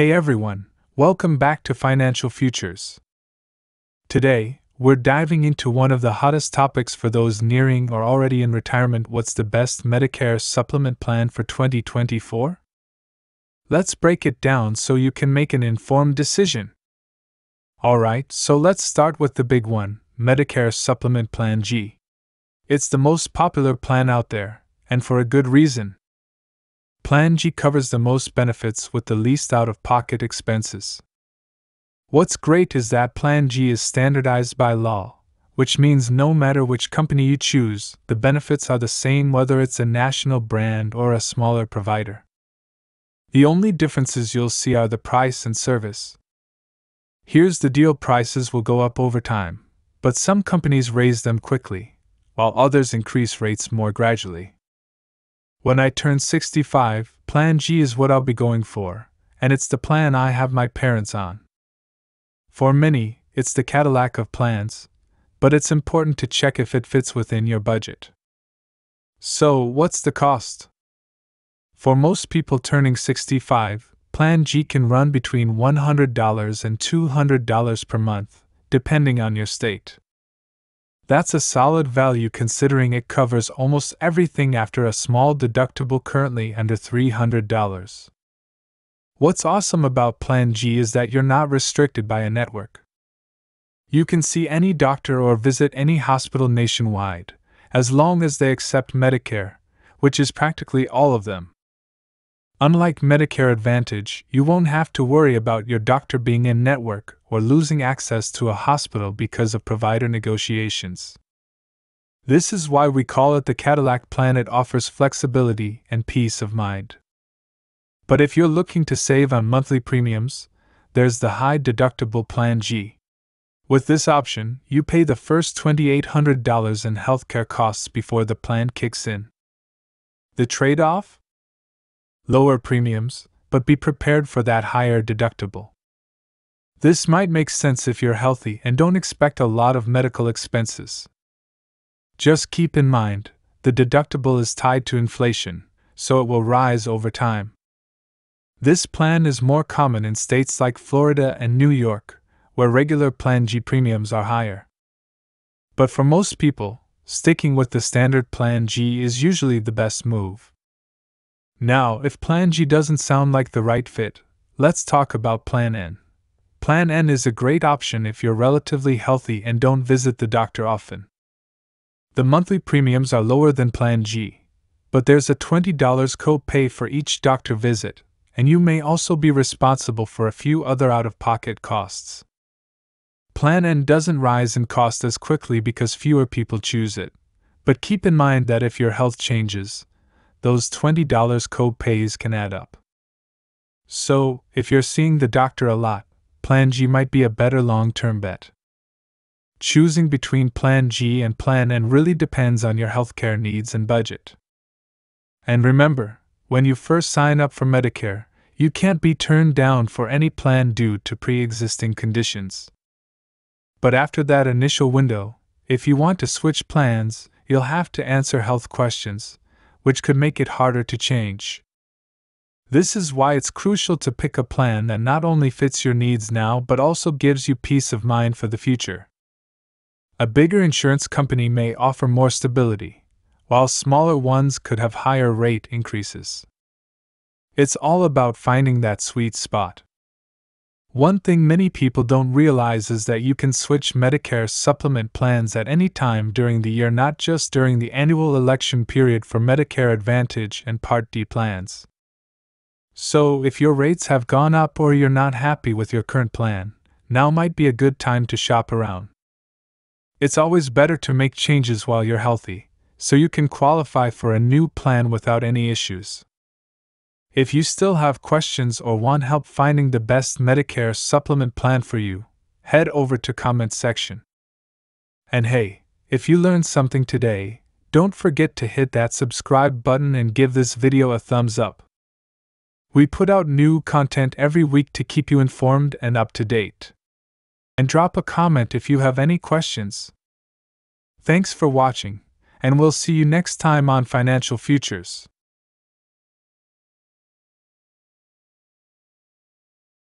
Hey everyone, welcome back to Financial Futures. Today, we're diving into one of the hottest topics for those nearing or already in retirement what's the best Medicare supplement plan for 2024? Let's break it down so you can make an informed decision. Alright, so let's start with the big one Medicare Supplement Plan G. It's the most popular plan out there, and for a good reason. Plan G covers the most benefits with the least out of pocket expenses. What's great is that Plan G is standardized by law, which means no matter which company you choose, the benefits are the same whether it's a national brand or a smaller provider. The only differences you'll see are the price and service. Here's the deal prices will go up over time, but some companies raise them quickly, while others increase rates more gradually. When I turn 65, Plan G is what I'll be going for, and it's the plan I have my parents on. For many, it's the Cadillac of plans, but it's important to check if it fits within your budget. So, what's the cost? For most people turning 65, Plan G can run between $100 and $200 per month, depending on your state. That's a solid value considering it covers almost everything after a small deductible currently under $300. What's awesome about Plan G is that you're not restricted by a network. You can see any doctor or visit any hospital nationwide, as long as they accept Medicare, which is practically all of them. Unlike Medicare Advantage, you won't have to worry about your doctor being in network or losing access to a hospital because of provider negotiations. This is why we call it the Cadillac plan. It offers flexibility and peace of mind. But if you're looking to save on monthly premiums, there's the high deductible Plan G. With this option, you pay the first $2,800 in healthcare costs before the plan kicks in. The trade off? Lower premiums, but be prepared for that higher deductible. This might make sense if you're healthy and don't expect a lot of medical expenses. Just keep in mind, the deductible is tied to inflation, so it will rise over time. This plan is more common in states like Florida and New York, where regular Plan G premiums are higher. But for most people, sticking with the standard Plan G is usually the best move. Now, if Plan G doesn't sound like the right fit, let's talk about Plan N. Plan N is a great option if you're relatively healthy and don't visit the doctor often. The monthly premiums are lower than Plan G, but there's a $20 co-pay for each doctor visit, and you may also be responsible for a few other out of pocket costs. Plan N doesn't rise in cost as quickly because fewer people choose it, but keep in mind that if your health changes, those $20 co-pays can add up. So, if you're seeing the doctor a lot, Plan G might be a better long term bet. Choosing between Plan G and Plan N really depends on your healthcare needs and budget. And remember, when you first sign up for Medicare, you can't be turned down for any plan due to pre existing conditions. But after that initial window, if you want to switch plans, you'll have to answer health questions, which could make it harder to change. This is why it's crucial to pick a plan that not only fits your needs now but also gives you peace of mind for the future. A bigger insurance company may offer more stability, while smaller ones could have higher rate increases. It's all about finding that sweet spot. One thing many people don't realize is that you can switch Medicare supplement plans at any time during the year, not just during the annual election period for Medicare Advantage and Part D plans. So, if your rates have gone up or you're not happy with your current plan, now might be a good time to shop around. It's always better to make changes while you're healthy, so you can qualify for a new plan without any issues. If you still have questions or want help finding the best Medicare supplement plan for you, head over to comment section. And hey, if you learned something today, don't forget to hit that subscribe button and give this video a thumbs up. We put out new content every week to keep you informed and up to date. And drop a comment if you have any questions. Thanks for watching, and we'll see you next time on Financial Futures.